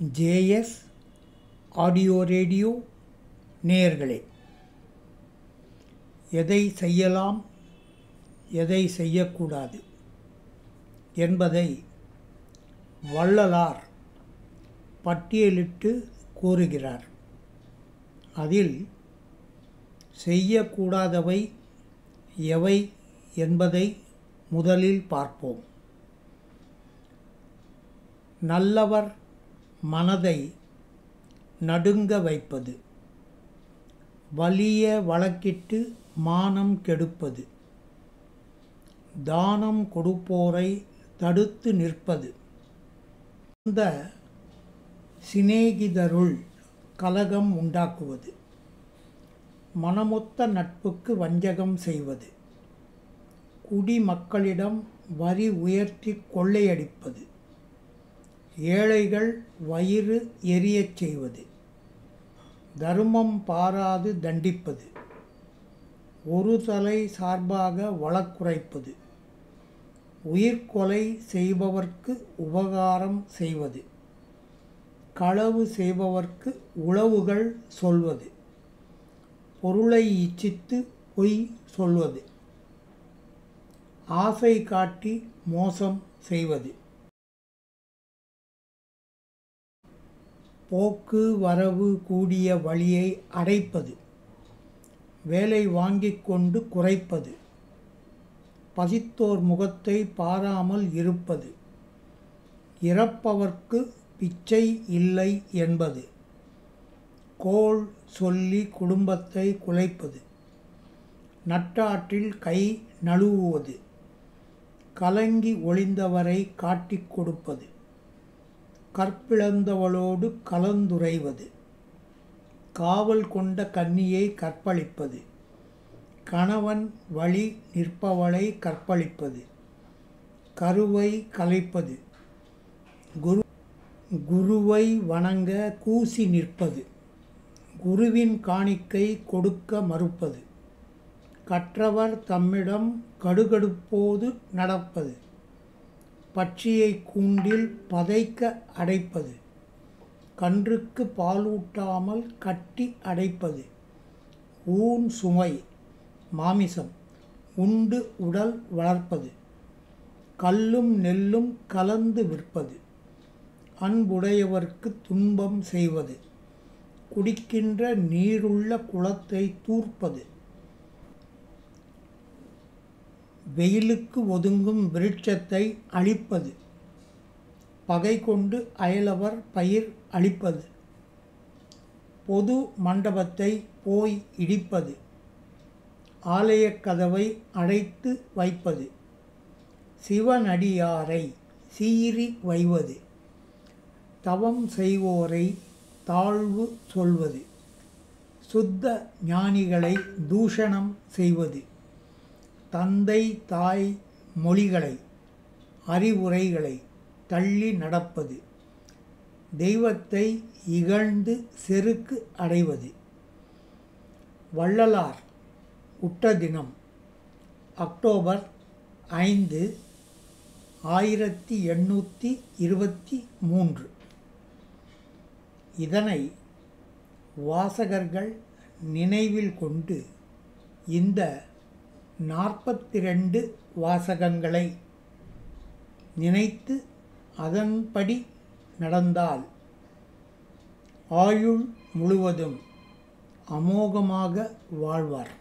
JS audio radio நேயர்களே எதை செய்யலாம் எதை செய்யக்கூடாது என்பதை வள்ளலார் பட்டியலிட்டு கூறுகிறார். அதில் செய்யக்கூடாதவை எவை என்பதை முதலில் பார்ப்போம். நல்லவர் மனதை நடுங்க வைப்பது. வலிய வழக்கிட்டு மானம் கெடுப்பது. தானம் கொடுப்போரை தடுத்து நிற்பது. இந்த சிநேகிதருள் கலகம் உண்டாக்குவது. மனமொத்த நட்புக்கு வஞ்சகம் செய்வது. குடிமக்களிடம் வரி உயர்த்தி கொள்ளையடிப்பது. ஏழைகள் வயிறு எரியச் செய்வது. தர்மம் பாராது தண்டிப்பது. ஒரு தலை சார்பாக வழக்குரைப்பது உயிர்கொலை செய்பவர்க்கு உபகாரம் செய்வது. களவு செய்பவர்க்கு உளவுகள் சொல்வது. பொருளை இச்சித்து பொய் சொல்வது. ஆசை காட்டி மோசம் செய்வது. போக்கு வரவு கூடிய வழியை அடைப்பது வேலை வாங்கிக் கொண்டு குறைப்பது பசித்தோர் முகத்தை பாராமல் இருப்பது இறப்பவர்க்கு பிச்சை இல்லை என்பது கோள் சொல்லி குடும்பத்தை குலைப்பது நட்டாற்றில் கை நழுவுவது கலங்கி ஒளிந்தவரை காட்டிக் கொடுப்பது. கற்பிழந்தவளோடு கலந்துரைவது. காவல் கொண்ட கன்னியை கற்பழிப்பது. கணவன் வழி நிற்பவளை கற்பழிப்பது. கருவை கலைப்பது. குரு குருவை வணங்க கூசி நிற்பது. குருவின் காணிக்கை கொடுக்க மறுப்பது. கற்றவர் தம்மிடம் கடுகடுப்போது நடப்பது. பட்சியை கூண்டில் பதைக்க அடைப்பது கன்றுக்கு பாலூட்டாமல் கட்டி அடைப்பது ஊன் சுமை மாமிசம் உண்டு உடல் வளர்ப்பது கல்லும் நெல்லும் கலந்து விற்பது அன்புடையவர்க்கு துன்பம் செய்வது குடிக்கின்ற நீருள்ள குளத்தை தூர்ப்பது. வெயிலுக்கு ஒதுங்கும் விருட்சத்தை அழிப்பது. பகை கொண்டு அயலவர் பயிர் அழிப்பது. பொது மண்டபத்தை போய் இடிப்பது. ஆலயக் கதவை அடைத்து வைப்பது. சிவனடியாரை சீறி வைவது. தவம் செய்வோரை தாழ்வு சொல்வது. சுத்த ஞானிகளை தூஷணம் செய்வது. தந்தை தாய் மொழிகளை அறிவுரைகளை தள்ளி நடப்பது. தெய்வத்தை இகழ்ந்து செருக்கு அடைவது. வள்ளலார் உற்ற தினம் அக்டோபர் ஐந்து ஆயிரத்தி எண்ணூற்றி இருபத்தி மூன்று. இதனை வாசகர்கள் நினைவில் கொண்டு இந்த நாற்பத்தி ரெண்டு வாசகங்களை நினைத்து அதன்படி நடந்தால் ஆயுள் முழுவதும் அமோகமாக வாழ்வார்.